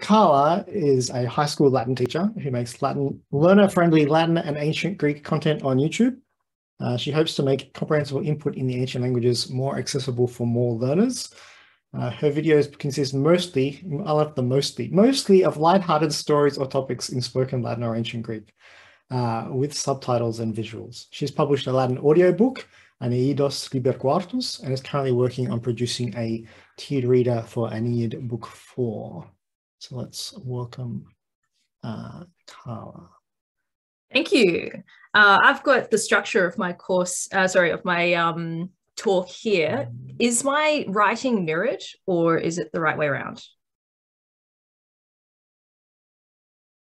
Carla is a high school Latin teacher who makes Latin learner-friendly Latin and ancient Greek content on YouTube. Uh, she hopes to make comprehensible input in the ancient languages more accessible for more learners. Uh, her videos consist mostly, I love the mostly, mostly of light-hearted stories or topics in spoken Latin or ancient Greek, uh, with subtitles and visuals. She's published a Latin audiobook, Aeneidos Liber Quartus, and is currently working on producing a tiered reader for Aeneid Book 4. So let's welcome uh, Carla. Thank you. Uh, I've got the structure of my course, uh, sorry, of my um, talk here. Is my writing mirrored or is it the right way around?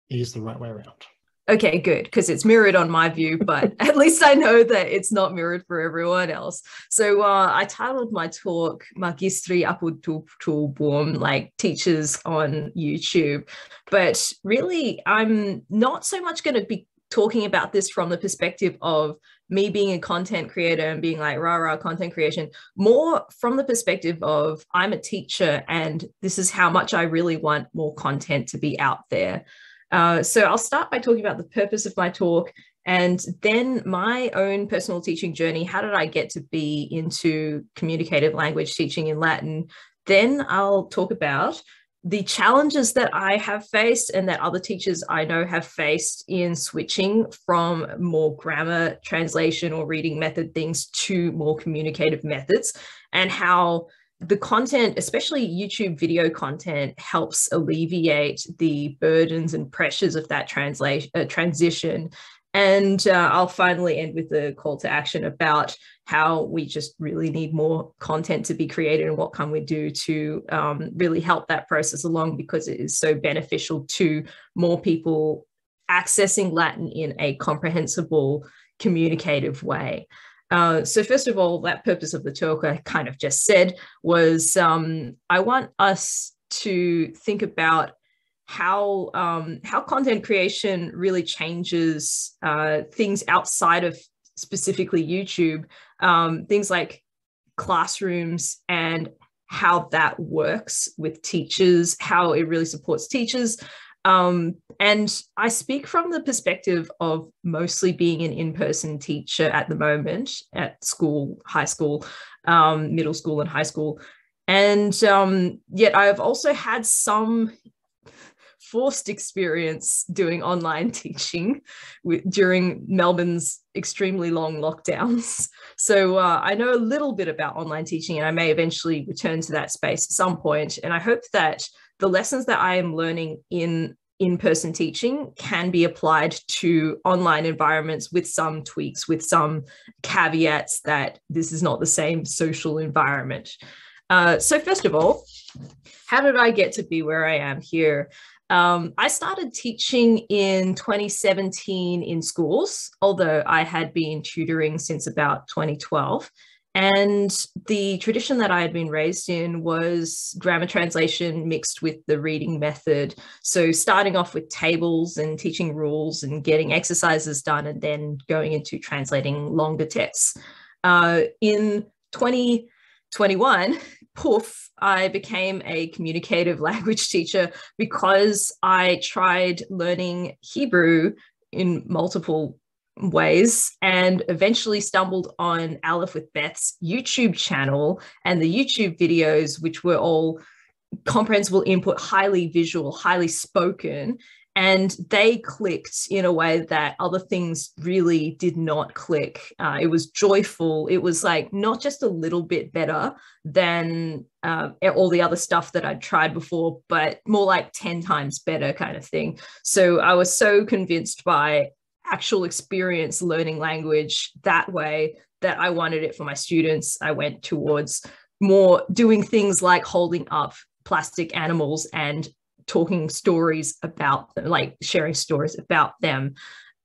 It is the right way around. Okay, good, because it's mirrored on my view, but at least I know that it's not mirrored for everyone else. So uh, I titled my talk Magistri apud tubum, like teachers on YouTube. But really, I'm not so much going to be talking about this from the perspective of me being a content creator and being like rah rah content creation, more from the perspective of I'm a teacher and this is how much I really want more content to be out there. Uh, so I'll start by talking about the purpose of my talk and then my own personal teaching journey. How did I get to be into communicative language teaching in Latin? Then I'll talk about the challenges that I have faced and that other teachers I know have faced in switching from more grammar translation or reading method things to more communicative methods, and how the content, especially YouTube video content, helps alleviate the burdens and pressures of that translation uh, transition and uh, I'll finally end with a call to action about how we just really need more content to be created and what can we do to um, really help that process along because it is so beneficial to more people accessing Latin in a comprehensible, communicative way. Uh, so first of all, that purpose of the talk I kind of just said was um, I want us to think about how um, how content creation really changes uh, things outside of specifically YouTube, um, things like classrooms and how that works with teachers, how it really supports teachers. Um, and I speak from the perspective of mostly being an in person teacher at the moment at school, high school, um, middle school, and high school. And um, yet I've also had some forced experience doing online teaching with, during Melbourne's extremely long lockdowns. So uh, I know a little bit about online teaching, and I may eventually return to that space at some point. And I hope that the lessons that I am learning in in-person teaching can be applied to online environments with some tweaks with some caveats that this is not the same social environment uh, so first of all how did i get to be where i am here um, I started teaching in 2017 in schools, although I had been tutoring since about 2012. And the tradition that I had been raised in was grammar translation mixed with the reading method. So, starting off with tables and teaching rules and getting exercises done, and then going into translating longer texts. Uh, in 2021, poof, I became a communicative language teacher because I tried learning Hebrew in multiple ways and eventually stumbled on Aleph with Beth's YouTube channel and the YouTube videos, which were all comprehensible input, highly visual, highly spoken and they clicked in a way that other things really did not click. Uh, it was joyful. It was like not just a little bit better than uh, all the other stuff that I'd tried before, but more like 10 times better kind of thing. So I was so convinced by actual experience learning language that way that I wanted it for my students. I went towards more doing things like holding up plastic animals and talking stories about them, like sharing stories about them.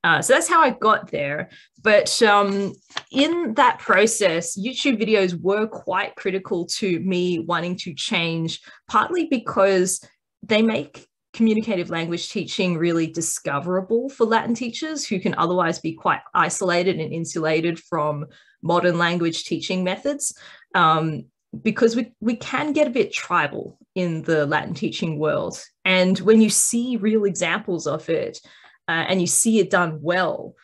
Uh, so that's how I got there. But um, in that process, YouTube videos were quite critical to me wanting to change, partly because they make communicative language teaching really discoverable for Latin teachers who can otherwise be quite isolated and insulated from modern language teaching methods. Um, because we, we can get a bit tribal in the Latin teaching world. And when you see real examples of it uh, and you see it done well,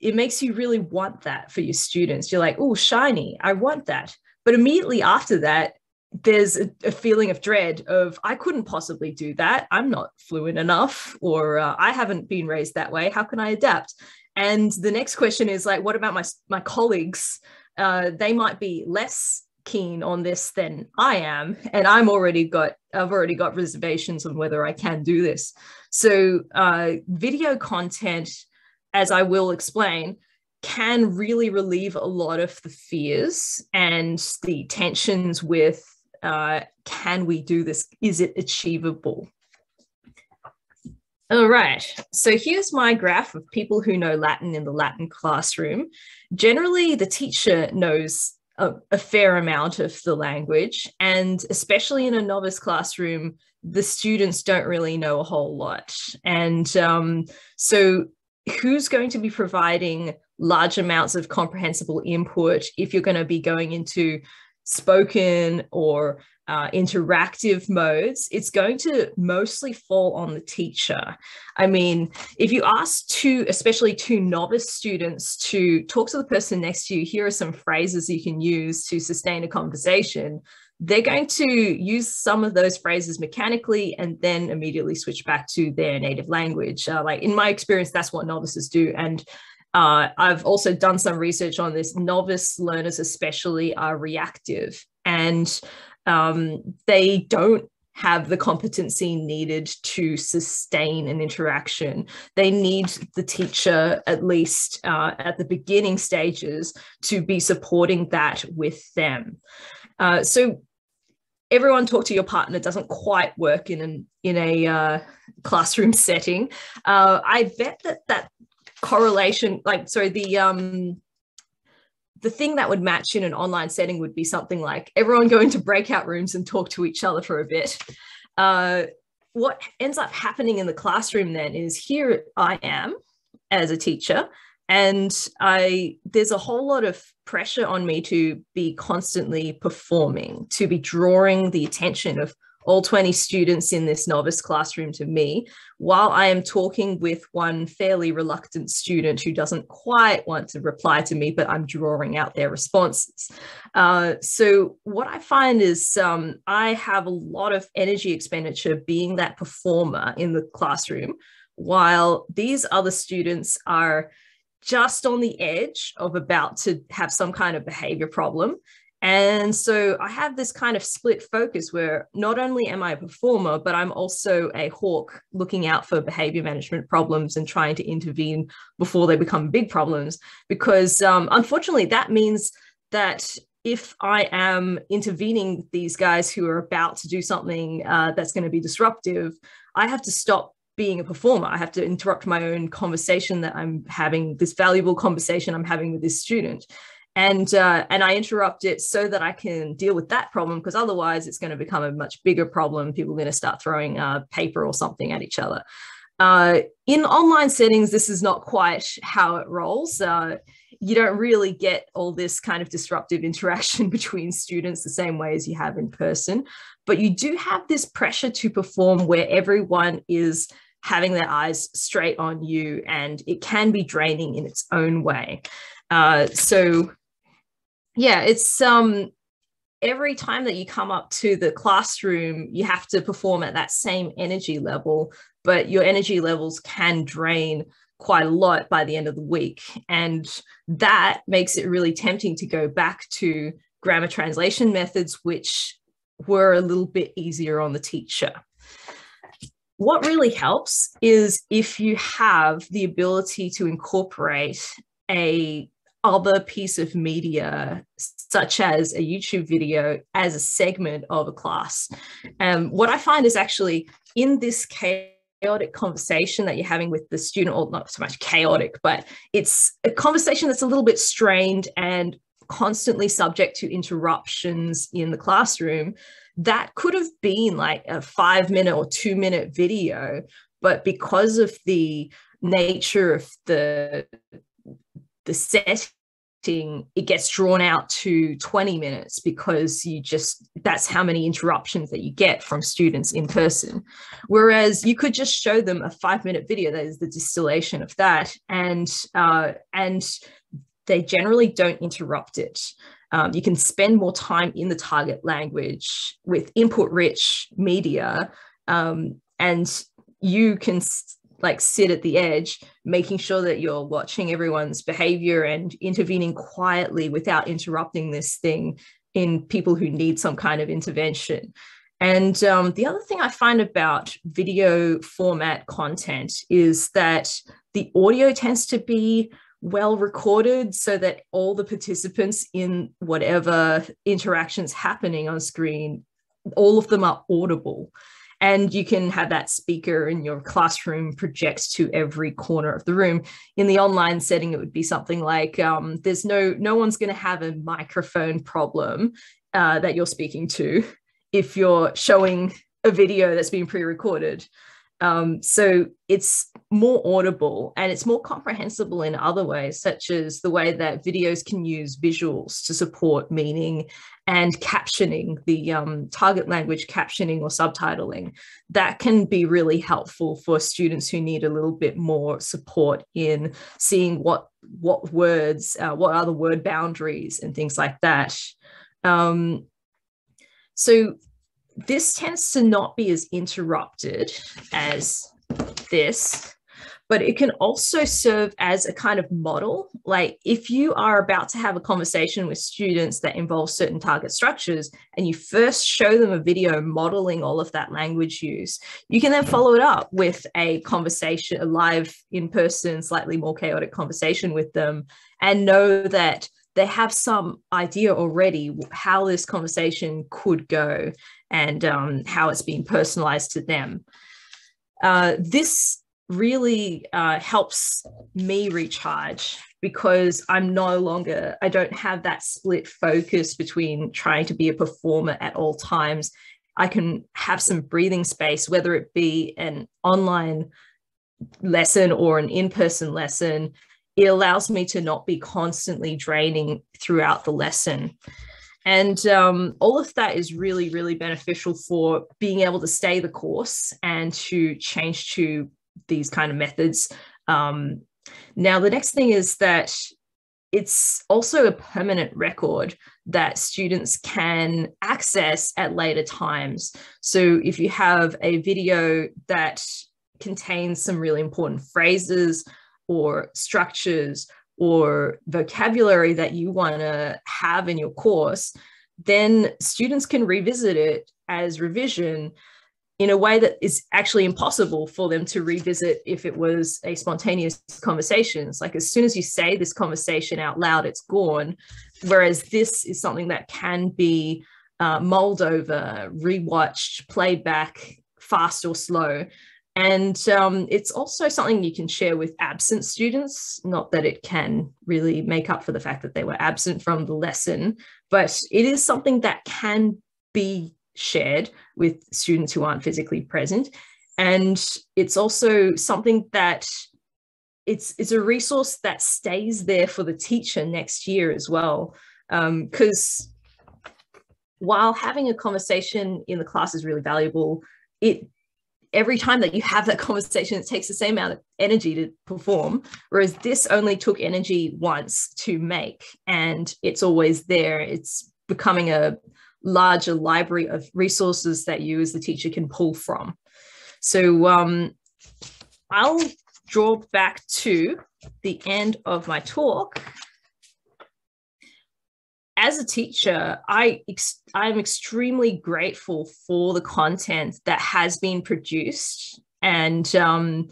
it makes you really want that for your students. You're like, oh, shiny, I want that. But immediately after that, there's a, a, feeling of dread of I couldn't possibly do that. I'm not fluent enough, or uh, I haven't been raised that way. How can I adapt? And the next question is like, what about my my colleagues? Uh, they might be less keen on this than I am, and I'm already got I've already got reservations on whether I can do this. So uh, video content, as I will explain, can really relieve a lot of the fears and the tensions with uh, can we do this? Is it achievable? All right, so here's my graph of people who know Latin in the Latin classroom. Generally, the teacher knows a, a, fair amount of the language, and especially in a novice classroom, the students don't really know a whole lot. And um, so, who's going to be providing large amounts of comprehensible input if you're going to be going into spoken or uh, interactive modes, it's going to mostly fall on the teacher. I mean, if you ask two, especially two novice students to talk to the person next to you, here are some phrases you can use to sustain a conversation, they're going to use some of those phrases mechanically and then immediately switch back to their native language. Uh, like in my experience, that's what novices do. And uh, I've also done some research on this. Novice learners, especially, are reactive and um, they don't have the competency needed to sustain an interaction. They need the teacher, at least uh, at the beginning stages, to be supporting that with them. Uh, so everyone talk to your partner doesn't quite work in an in a uh, classroom setting. Uh, I bet that that correlation like so the um the thing that would match in an online setting would be something like everyone go into breakout rooms and talk to each other for a bit. Uh, what ends up happening in the classroom then is here i am as a teacher and i there's a whole lot of pressure on me to be constantly performing to be drawing the attention of all 20 students in this novice classroom to me while I am talking with one fairly reluctant student who doesn't quite want to reply to me, but I'm drawing out their responses. Uh, so, what I find is um, I have a lot of energy expenditure being that performer in the classroom, while these other students are just on the edge of about to have some kind of behavior problem and so I have this kind of split focus where not only am I a performer, but I'm also a hawk looking out for behavior management problems and trying to intervene before they become big problems. Because um, unfortunately, that means that if I am intervening these guys who are about to do something uh, that's going to be disruptive, I have to stop being a performer. I have to interrupt my own conversation that I'm having, this valuable conversation I'm having with this student and uh, and I interrupt it so that I can deal with that problem because otherwise it's going to become a much bigger problem. People are going to start throwing uh, paper or something at each other. Uh, in online settings, this is not quite how it rolls. Uh, you don't really get all this kind of disruptive interaction between students the same way as you have in person, but you do have this pressure to perform where everyone is having their eyes straight on you, and it can be draining in its own way. Uh, so yeah, it's um every time that you come up to the classroom, you have to perform at that same energy level, but your energy levels can drain quite a lot by the end of the week. And that makes it really tempting to go back to grammar translation methods, which were a little bit easier on the teacher. What really helps is if you have the ability to incorporate a other piece of media, such as a YouTube video, as a segment of a class. Um, what I find is actually in this chaotic conversation that you're having with the student, or not so much chaotic, but it's a conversation that's a little bit strained and constantly subject to interruptions in the classroom. That could have been like a five minute or two minute video, but because of the nature of the the setting it gets drawn out to 20 minutes because you just that's how many interruptions that you get from students in person. Whereas you could just show them a five minute video that is the distillation of that and uh, and they generally don't interrupt it. Um, you can spend more time in the target language with input rich media um, and you can like sit at the edge, making sure that you're watching everyone's behavior and intervening quietly without interrupting this thing in people who need some kind of intervention. And um, the other thing I find about video format content is that the audio tends to be well recorded so that all the participants in whatever interactions happening on screen, all of them are audible and you can have that speaker in your classroom project to every corner of the room. In the online setting it would be something like um, there's no no one's going to have a microphone problem uh, that you're speaking to if you're showing a video that's been pre-recorded um, so it's more audible and it's more comprehensible in other ways, such as the way that videos can use visuals to support meaning and captioning, the um, target language captioning or subtitling. That can be really helpful for students who need a little bit more support in seeing what what words, uh, what are the word boundaries and things like that. Um, so this tends to not be as interrupted as this but it can also serve as a kind of model. Like if you are about to have a conversation with students that involve certain target structures and you first show them a video modeling all of that language use, you can then follow it up with a conversation, a live in person, slightly more chaotic conversation with them and know that they have some idea already how this conversation could go and um, how it's being personalized to them. Uh, this really uh, helps me recharge because I'm no longer, I don't have that split focus between trying to be a performer at all times. I can have some breathing space, whether it be an online lesson or an in person lesson. It allows me to not be constantly draining throughout the lesson. And um, all of that is really, really beneficial for being able to stay the course and to change to these kind of methods. Um, now, the next thing is that it's also a permanent record that students can access at later times. So if you have a video that contains some really important phrases or structures or vocabulary that you want to have in your course, then students can revisit it as revision in a way that is actually impossible for them to revisit if it was a spontaneous conversation. It's like as soon as you say this conversation out loud, it's gone. Whereas this is something that can be uh, mulled over, rewatched, played back, fast or slow. And um, it's also something you can share with absent students, not that it can really make up for the fact that they were absent from the lesson, but it is something that can be shared with students who aren't physically present. And it's also something that it's, it's a resource that stays there for the teacher next year as well. Because um, while having a conversation in the class is really valuable, it every time that you have that conversation, it takes the same amount of energy to perform. Whereas this only took energy once to make, and it's always there. It's becoming a larger library of resources that you as the teacher can pull from. So um, I'll draw back to the end of my talk as a teacher, I ex- I'm extremely grateful for the content that has been produced, and um,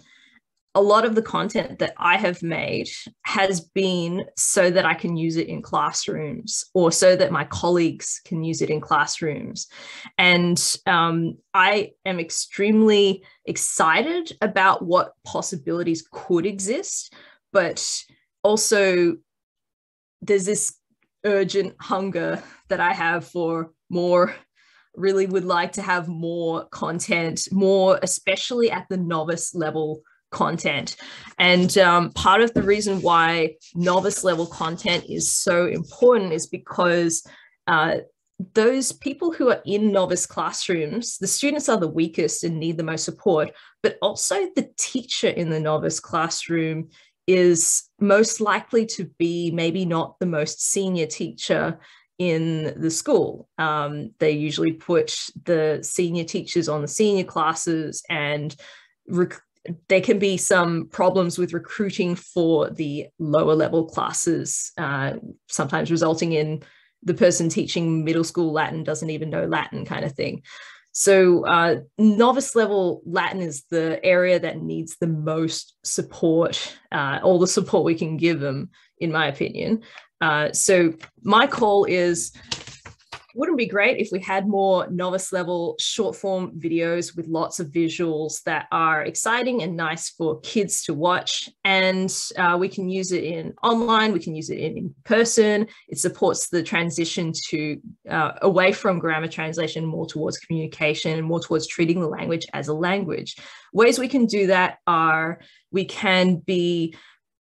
a lot of the content that I have made has been so that I can use it in classrooms, or so that my colleagues can use it in classrooms, and um, I am extremely excited about what possibilities could exist, but also there's this urgent hunger that I have for more really would like to have more content, more, especially at the novice level content. And um, part of the reason why novice level content is so important is because uh, those people who are in novice classrooms, the students are the weakest and need the most support, but also the teacher in the novice classroom is most likely to be maybe not the most senior teacher in the school. Um, they usually put the senior teachers on the senior classes and rec- there can be some problems with recruiting for the lower level classes, uh, sometimes resulting in the person teaching middle school Latin doesn't even know Latin kind of thing. So uh, novice level Latin is the area that needs the most support, uh, all the support we can give them, in my opinion. Uh, so my call is wouldn't be great if we had more novice level short form videos with lots of visuals that are exciting and nice for kids to watch. And uh, we can use it in online we can use it in, in person. It supports the transition to uh, away from grammar translation more towards communication and more towards treating the language as a language. Ways we can do that are we can be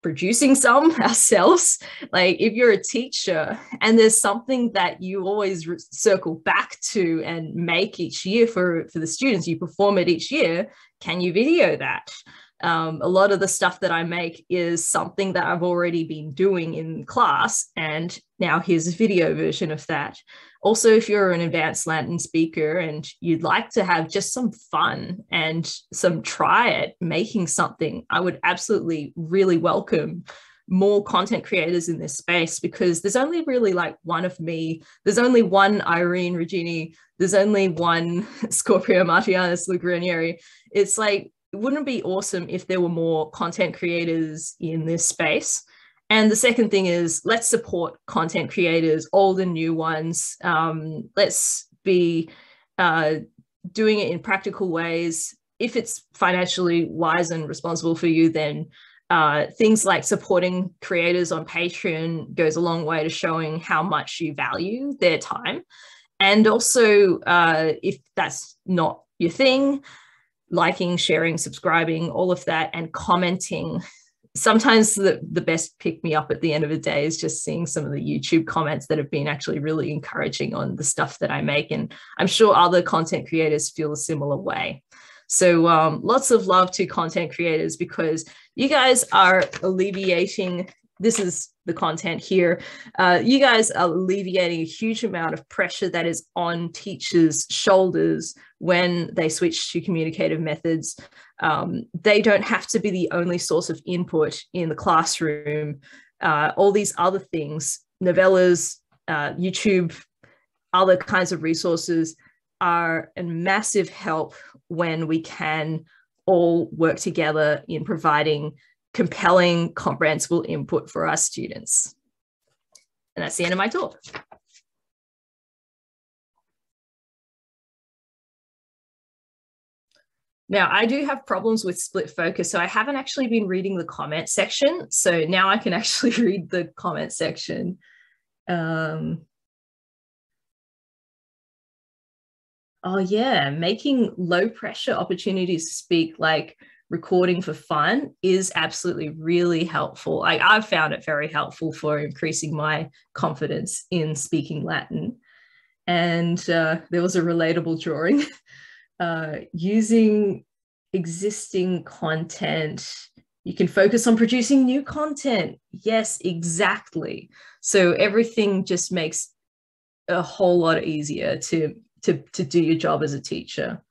producing some ourselves. Like if you're a teacher and there's something that you always circle back to and make each year for, for the students, you perform it each year, can you video that? Um, a lot of the stuff that I make is something that I've already been doing in class, and now here's a video version of that. Also, if you're an advanced Latin speaker and you'd like to have just some fun and some try at making something, I would absolutely really welcome more content creators in this space because there's only really like one of me. There's only one Irene Regini. There's only one Scorpio Martianus Lugranieri. It's like, wouldn't it be awesome if there were more content creators in this space? And the second thing is let's support content creators, old and new ones. Um, let's be uh, doing it in practical ways. If it's financially wise and responsible for you, then uh, things like supporting creators on Patreon goes a long way to showing how much you value their time. And also, uh, if that's not your thing, liking, sharing, subscribing, all of that, and commenting sometimes the, the best pick me up at the end of the day is just seeing some of the YouTube comments that have been actually really encouraging on the stuff that I make. And I'm sure other content creators feel a similar way. So um, lots of love to content creators because you guys are alleviating this is the content here. Uh, you guys are alleviating a huge amount of pressure that is on teachers' shoulders when they switch to communicative methods. Um, they don't have to be the only source of input in the classroom. Uh, all these other things, novellas, uh, YouTube, other kinds of resources are a massive help when we can all work together in providing compelling, comprehensible input for our students. And that's the end of my talk. Now, I do have problems with split focus, so I haven't actually been reading the comment section. So now I can actually read the comment section. Um, oh, yeah, making low pressure opportunities to speak like recording for fun is absolutely really helpful. I, I've found it very helpful for increasing my confidence in speaking Latin. And uh, there was a relatable drawing uh, using existing content. You can focus on producing new content. Yes, exactly. So everything just makes a whole lot easier to, to, to do your job as a teacher.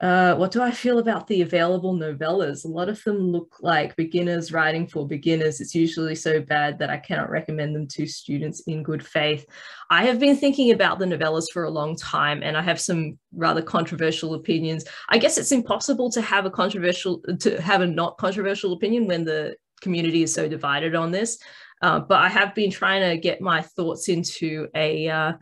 Uh, what do I feel about the available novellas? A lot of them look like beginners writing for beginners. It's usually so bad that I cannot recommend them to students in good faith. I have been thinking about the novellas for a long time and I have some rather controversial opinions. I guess it's impossible to have a controversial, to have a not controversial opinion when the community is so divided on this. Uh, but I have been trying to get my thoughts into a, uh,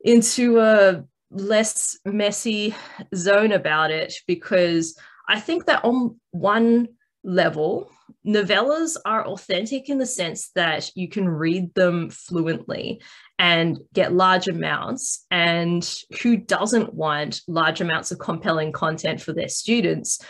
into a less messy zone about it because I think that on one level, novellas are authentic in the sense that you can read them fluently and get large amounts. And who doesn't want large amounts of compelling content for their students?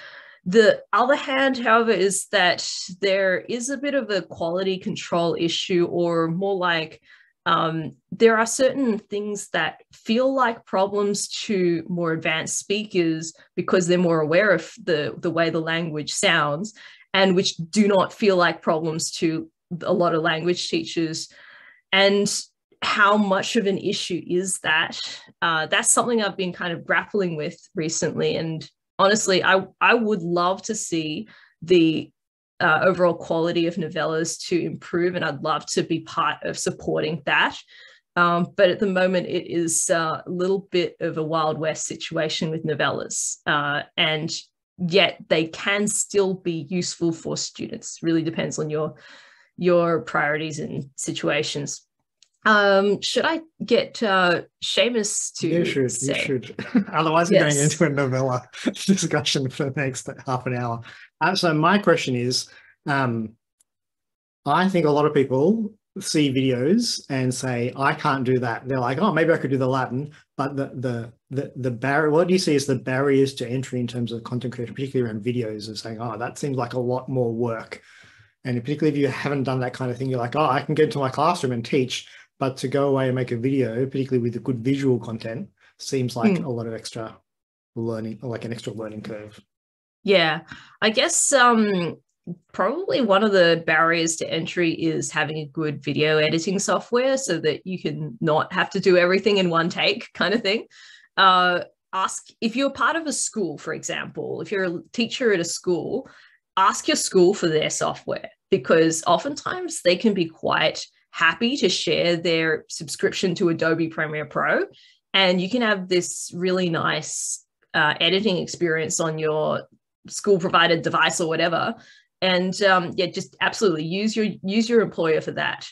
the other hand, however, is that there is a bit of a quality control issue, or more like um, there are certain things that feel like problems to more advanced speakers because they're more aware of the, the way the language sounds, and which do not feel like problems to a lot of language teachers. And how much of an issue is that? Uh, that's something I've been kind of grappling with recently. And honestly, I, I would love to see the uh, overall quality of novellas to improve, and I'd love to be part of supporting that. Um, but at the moment, it is a little bit of a Wild West situation with novellas. Uh, and yet they can still be useful for students. Really depends on your your priorities and situations. Um, should I get uh, Seamus to? You should. Say? You should. Otherwise, we're going into a novella discussion for the next half an hour. Um, so my question is, um, I think a lot of people see videos and say, "I can't do that." They're like, "Oh, maybe I could do the Latin," but the the the the barrier. What do you see as the barriers to entry in terms of content creation, particularly around videos, and saying, "Oh, that seems like a lot more work." And particularly if you haven't done that kind of thing, you're like, "Oh, I can get into my classroom and teach." But to go away and make a video, particularly with the good visual content, seems like mm. a lot of extra learning, like an extra learning curve. Yeah, I guess um, probably one of the barriers to entry is having a good video editing software so that you can not have to do everything in one take, kind of thing. Uh, ask if you're part of a school, for example, if you're a teacher at a school, ask your school for their software because oftentimes they can be quite happy to share their subscription to Adobe Premiere Pro. And you can have this really nice uh, editing experience on your school provided device or whatever. And um, yeah, just absolutely use your use your employer for that.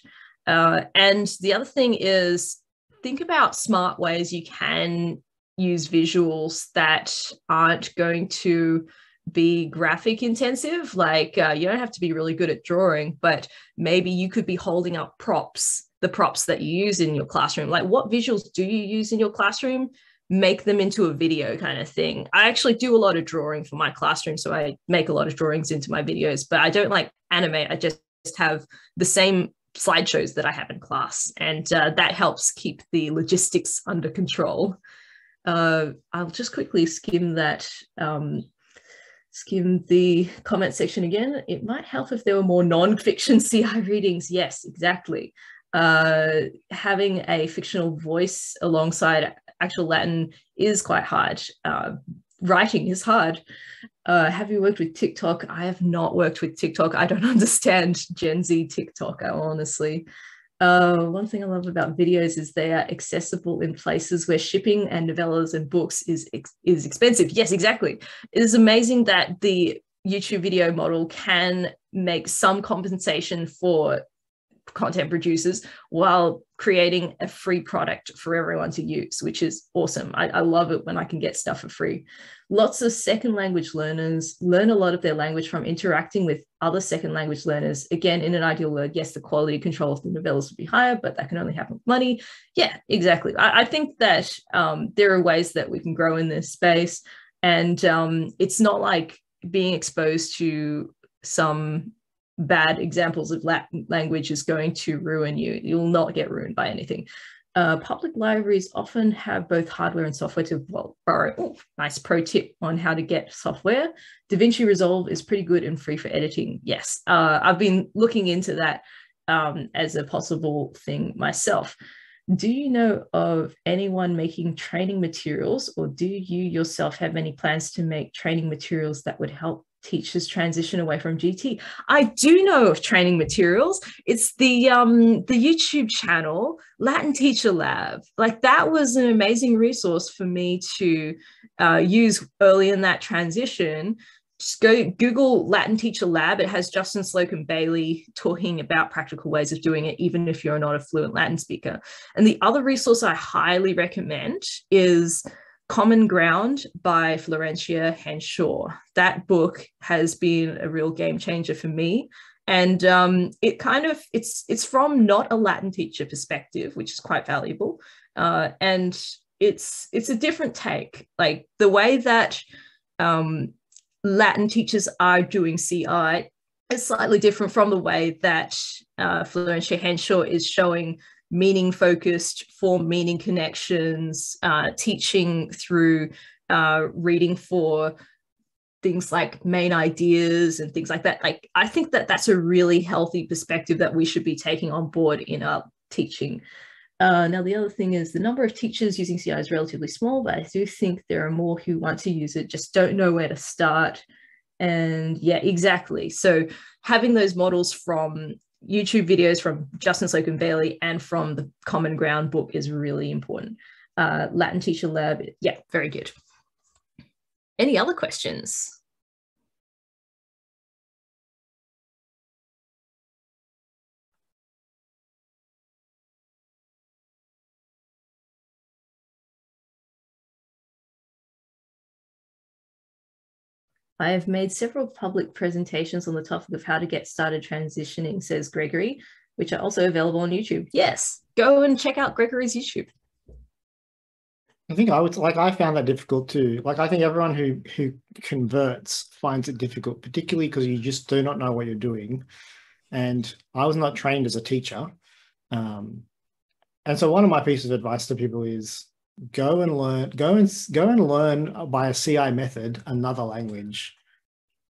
Uh, and the other thing is think about smart ways you can use visuals that aren't going to be graphic intensive. Like uh, you don't have to be really good at drawing, but maybe you could be holding up props, the props that you use in your classroom. Like what visuals do you use in your classroom? Make them into a video kind of thing. I actually do a lot of drawing for my classroom. So I make a lot of drawings into my videos, but I don't like animate. I just have the same slideshows that I have in class. And uh, that helps keep the logistics under control. Uh, I'll just quickly skim that um, skim the comment section again, it might help if there were more non-fiction CI readings. Yes, exactly. Uh, having a fictional voice alongside actual Latin is quite hard. Uh, writing is hard. Uh, have you worked with TikTok? I have not worked with TikTok. I don't understand Gen Z TikTok, honestly. Uh, one thing I love about videos is they are accessible in places where shipping and novellas and books is is expensive. Yes, exactly. It is amazing that the YouTube video model can make some compensation for content producers while creating a free product for everyone to use, which is awesome. I, I, love it when I can get stuff for free. Lots of second language learners learn a lot of their language from interacting with other second language learners. Again, in an ideal world, yes, the quality control of the novellas would be higher, but that can only happen with money. Yeah, exactly. I, I think that um, there are ways that we can grow in this space. And um, it's not like being exposed to some bad examples of language is going to ruin you. You'll not get ruined by anything. Uh, public libraries often have both hardware and software to borrow. Nice pro tip on how to get software. DaVinci Resolve is pretty good and free for editing. Yes, uh, I've been looking into that um, as a possible thing myself. Do you know of anyone making training materials or do you yourself have any plans to make training materials that would help teachers transition away from GT. I do know of training materials. It's the um, the YouTube channel Latin Teacher Lab. Like that was an amazing resource for me to uh, use early in that transition. Just go Google Latin Teacher Lab. It has Justin Slocum Bailey talking about practical ways of doing it, even if you're not a fluent Latin speaker. And the other resource I highly recommend is Common Ground by Florencia Henshaw. That book has been a real game changer for me. And um, it kind of it's it's from not a Latin teacher perspective, which is quite valuable. Uh, and it's it's a different take. Like the way that um, Latin teachers are doing CI is slightly different from the way that uh, Florencia Henshaw is showing meaning focused form meaning connections, uh, teaching through uh, reading for things like main ideas and things like that. Like, I think that that's a really healthy perspective that we should be taking on board in our teaching. Uh, now, the other thing is the number of teachers using CI is relatively small, but I do think there are more who want to use it, just don't know where to start. And yeah, exactly. So having those models from YouTube videos from Justin Slocum Bailey and from the Common Ground book is really important. Uh, Latin Teacher Lab, yeah, very good. Any other questions? I have made several public presentations on the topic of how to get started transitioning, says Gregory, which are also available on YouTube. Yes, go and check out Gregory's YouTube. I think I would like I found that difficult too. Like I think everyone who who converts finds it difficult, particularly because you just do not know what you're doing. And I was not trained as a teacher. Um, and so one of my pieces of advice to people is go and learn go and go and learn by a ci method another language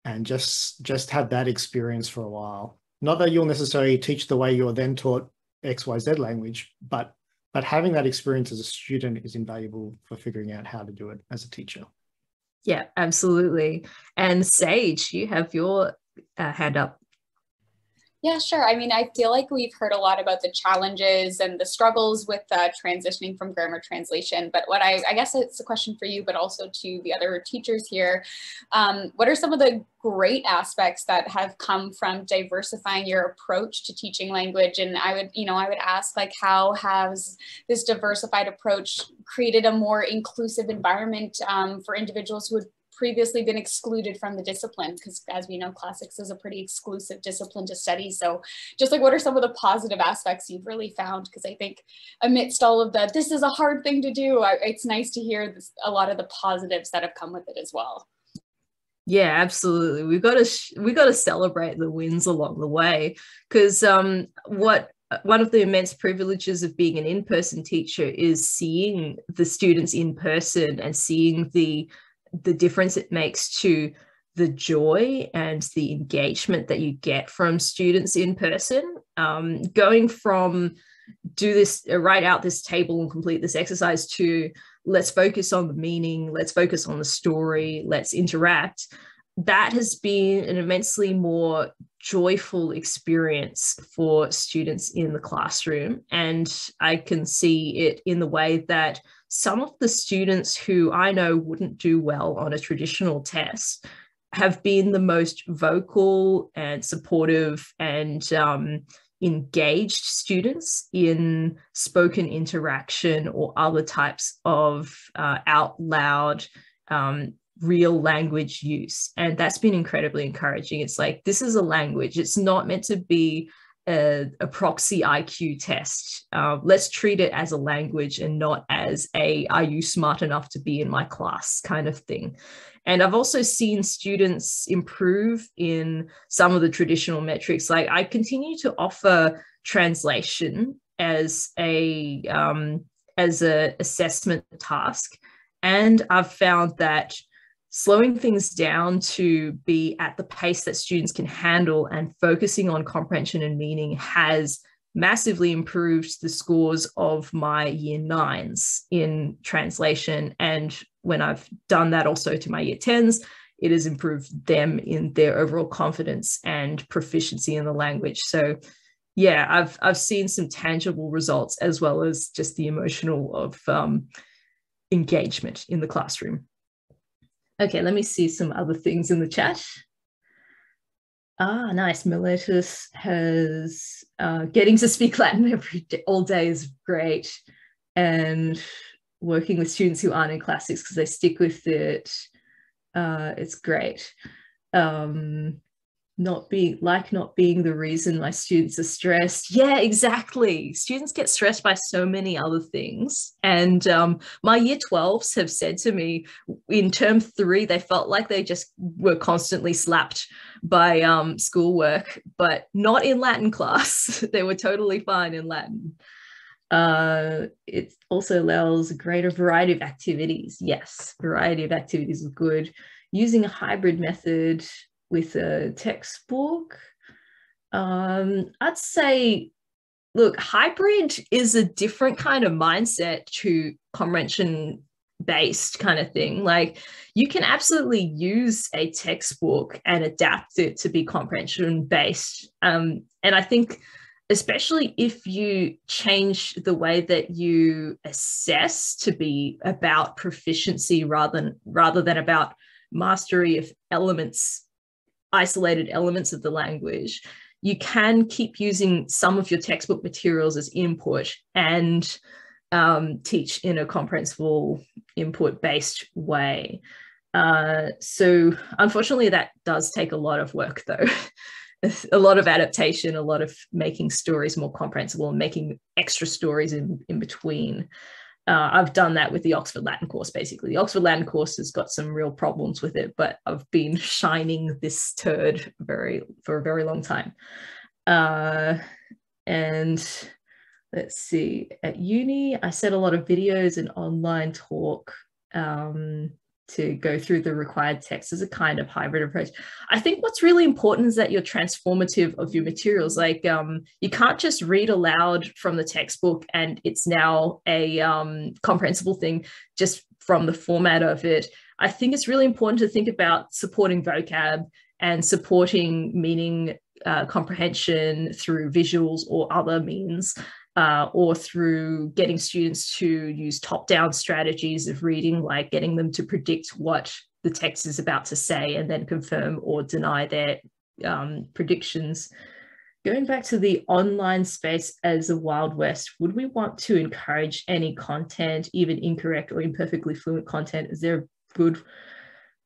and just just have that experience for a while. Not that you'll necessarily teach the way you're then taught xyz language but but having that experience as a student is invaluable for figuring out how to do it as a teacher. Yeah absolutely. And sage you have your uh, hand up yeah, sure. I mean, I feel like we've heard a lot about the challenges and the struggles with uh, transitioning from grammar translation. But what I, I guess it's a question for you, but also to the other teachers here. Um, what are some of the great aspects that have come from diversifying your approach to teaching language? And I would, you know, I would ask like, how has this diversified approach created a more inclusive environment um, for individuals who would previously been excluded from the discipline because as we know classics is a pretty exclusive discipline to study. So just like what are some of the positive aspects you've really found? Because i think amidst all of the this is a hard thing to do it's nice to hear this, a lot of the positives that have come with it as well. Yeah absolutely. We've got to we got to celebrate the wins along the way. Because um what one of the immense privileges of being an in-person teacher is seeing the students in person and seeing the the difference it makes to the joy and the engagement that you get from students in person. Um, going from do this, uh, write out this table and complete this exercise to let's focus on the meaning, let's focus on the story, let's interact. That has been an immensely more joyful experience for students in the classroom. And I can see it in the way that some of the students who I know wouldn't do well on a traditional test have been the most vocal and supportive and um, engaged students in spoken interaction or other types of uh, out loud um, real language use. And that's been incredibly encouraging. It's like this is a language. It's not meant to be a, a proxy IQ test. Uh, let's treat it as a language and not as a are you smart enough to be in my class kind of thing. And I've also seen students improve in some of the traditional metrics. Like I continue to offer translation as a um, as a assessment task, and I've found that slowing things down to be at the pace that students can handle and focusing on comprehension and meaning has massively improved the scores of my year nines in translation. And when I've done that also to my year 10s, it has improved them in their overall confidence and proficiency in the language. So yeah, I've I've seen some tangible results as well as just the emotional of um, engagement in the classroom. Okay, let me see some other things in the chat. Ah, nice. Miletus has uh, getting to speak Latin every day, all day is great. And working with students who aren't in classics because they stick with it. Uh, it's great. Um, not being like not being the reason my students are stressed. Yeah exactly. Students get stressed by so many other things. And um, my year 12s have said to me in term three they felt like they just were constantly slapped by um, schoolwork but not in latin class. They were totally fine in latin. Uh, it also allows a greater variety of activities. Yes variety of activities is good. Using a hybrid method with a textbook. Um, I'd say, look, hybrid is a different kind of mindset to comprehension based kind of thing. Like you can absolutely use a textbook and adapt it to be comprehension based. Um, and I think, especially if you change the way that you assess to be about proficiency rather than rather than about mastery of elements isolated elements of the language, you can keep using some of your textbook materials as input and um, teach in a comprehensible input based way. Uh, so unfortunately, that does take a lot of work though. a lot of adaptation, a lot of making stories more comprehensible and making extra stories in, in between uh, I've done that with the Oxford Latin course, basically. The Oxford Latin course has got some real problems with it, but I've been shining this turd very for a very long time. Uh, and let's see, at uni, I set a lot of videos and online talk. Um, to go through the required text as a kind of hybrid approach. I think what's really important is that you're transformative of your materials. Like um, you can't just read aloud from the textbook and it's now a um, comprehensible thing just from the format of it. I think it's really important to think about supporting vocab and supporting meaning uh, comprehension through visuals or other means uh, or through getting students to use top-down strategies of reading, like getting them to predict what the text is about to say and then confirm or deny their um, predictions. Going back to the online space as a Wild West, would we want to encourage any content, even incorrect or imperfectly fluent content? Is there a good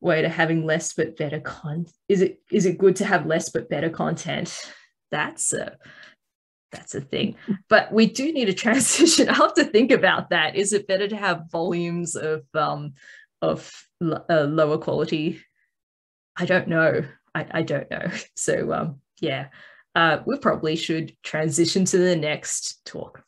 way to having less but better content? Is it is it good to have less but better content? That's a that's a thing. But we do need a transition. I'll have to think about that. Is it better to have volumes of um, of uh, lower quality? I don't know. I, I don't know. So um, yeah, uh, we probably should transition to the next talk.